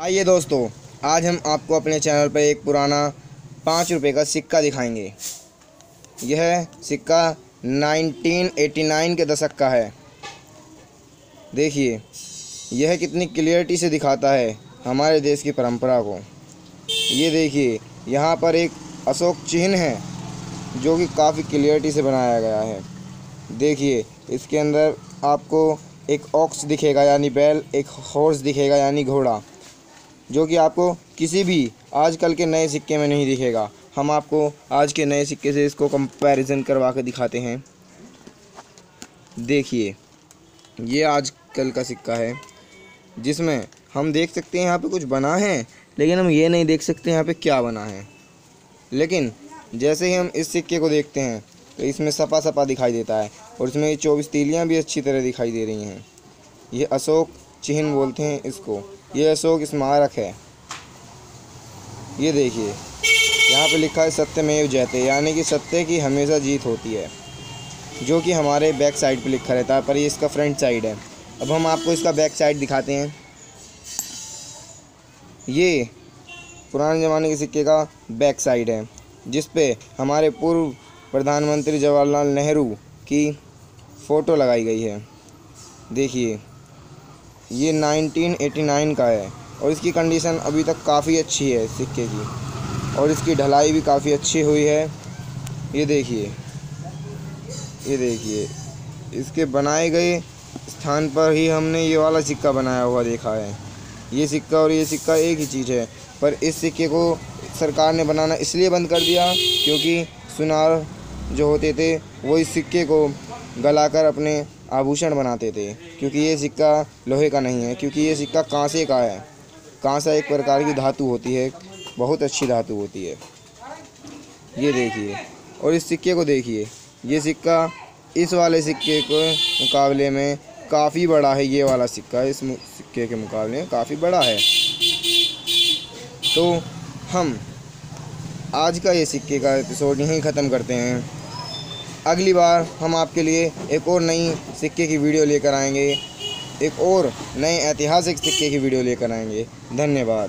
आइए दोस्तों, आज हम आपको अपने चैनल पर एक पुराना पाँच रुपये का सिक्का दिखाएँगे। यह सिक्का 1989 के दशक का है। देखिए, यह कितनी क्लियरिटी से दिखाता है हमारे देश की परंपरा को। ये देखिए, यहाँ पर एक अशोक चिन्ह है, जो कि काफ़ी क्लियरिटी से बनाया गया है। देखिए, इसके अंदर आपको एक ऑक्स दिखेगा, यानी बैल, एक हॉर्स दिखेगा, यानी घोड़ा। जो कि आपको किसी भी आजकल के नए सिक्के में नहीं दिखेगा। हम आपको आज के नए सिक्के से इसको कंपैरिजन करवा के दिखाते हैं। देखिए, ये आजकल का सिक्का है, जिसमें हम देख सकते हैं यहाँ पे कुछ बना है, लेकिन हम ये नहीं देख सकते यहाँ पे क्या बना है। लेकिन जैसे ही हम इस सिक्के को देखते हैं तो इसमें सपा सपा दिखाई देता है, और इसमें ये चौबीस तीलियाँ भी अच्छी तरह दिखाई दे रही हैं। ये अशोक चिन्ह बोलते हैं इसको। ये अशोक स्मारक है। ये देखिए। यहाँ पे लिखा है सत्यमेव जयते, यानी कि सत्य की हमेशा जीत होती है, जो कि हमारे बैक साइड पे लिखा रहता है, पर ये इसका फ्रंट साइड है। अब हम आपको इसका बैक साइड दिखाते हैं। ये पुराने ज़माने के सिक्के का बैक साइड है, जिस पे हमारे पूर्व प्रधानमंत्री जवाहरलाल नेहरू की फ़ोटो लगाई गई है। देखिए। ये 1989 का है और इसकी कंडीशन अभी तक काफ़ी अच्छी है सिक्के की। और इसकी ढलाई भी काफ़ी अच्छी हुई है। ये देखिए। ये देखिए। इसके बनाए गए स्थान पर ही हमने ये वाला सिक्का बनाया हुआ देखा है। ये सिक्का और ये सिक्का एक ही चीज़ है। पर इस सिक्के को सरकार ने बनाना इसलिए बंद कर दिया क्योंकि सुनार जो होते थे, वो इस सिक्के को गलाकर अपने आभूषण बनाते थे, क्योंकि ये सिक्का लोहे का नहीं है, क्योंकि ये सिक्का कांसे का है। कांसा एक प्रकार की धातु होती है, बहुत अच्छी धातु होती है। ये देखिए, और इस सिक्के को देखिए, ये सिक्का इस वाले सिक्के के मुकाबले में काफ़ी बड़ा है, ये वाला सिक्का इस सिक्के के मुकाबले में काफ़ी बड़ा है। तो हम आज का ये सिक्के का एपिसोड यहीं ख़त्म करते हैं। अगली बार हम आपके लिए एक और नई सिक्के की वीडियो लेकर आएँगे। एक और नए ऐतिहासिक सिक्के की वीडियो लेकर आएँगे। धन्यवाद।